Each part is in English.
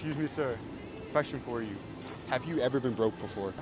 Excuse me, sir. Question for you. Have you ever been broke before?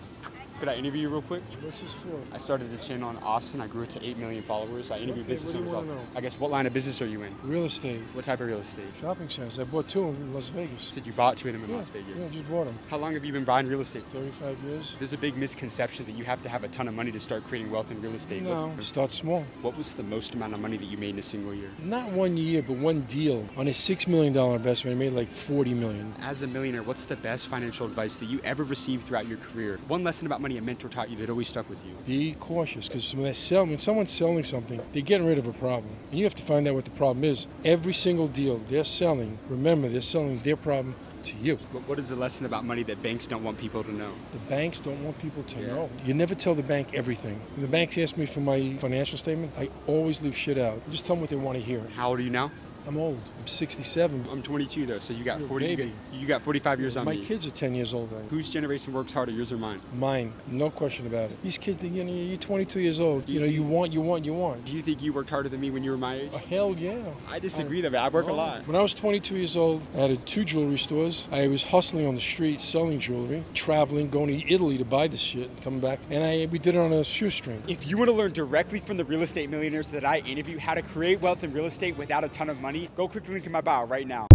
Could I interview you real quick? What's this for? I started the channel on Austin. I grew it to 8 million followers. I interview Okay, business what do you owners. wanna all- know? I guess what line of business are you in? Real estate, What type of real estate? shopping centers. I bought two in Las Vegas. Did you bought two of them in yeah, Las Vegas. yeah, just bought them. How long have you been buying real estate 35 years. There's a big misconception that you have to have a ton of money to start creating wealth in real estate. No, What, start small. what was the most amount of money that you made in a single year? Not one year, but one deal. On a $6 million investment, I made like 40 million. As a millionaire, what's the best financial advice that you ever received throughout your career? One lesson about money a mentor taught you that always stuck with you. Be cautious because when, sell, when someone's selling something, they're getting rid of a problem. And you have to find out what the problem is. Every single deal they're selling, remember, they're selling their problem to you. But what is the lesson about money that banks don't want people to know? The banks don't want people to Yeah. know. You never tell the bank everything. When the banks ask me for my financial statement, I always leave shit out. Just tell them what they want to hear. How old are you now? I'm old. I'm 67. I'm 22 though, so you got You're a 40. You got, you got 45 years on My me. My kids are 10 years old. Whose generation works harder, yours or mine? Mine, no question about it. These kids, you know, you're 22 years old. You know, you want, you want, you want. Do you think you worked harder than me when you were my age? Oh, hell yeah. I disagree though, man. I work a oh. lot. When I was 22 years old, I had two jewelry stores. I was hustling on the street, selling jewelry, traveling, going to Italy to buy this shit, and coming back, and I we did it on a shoestring. If you want to learn directly from the real estate millionaires that I interview how to create wealth in real estate without a ton of money, Go click the link in my bio right now.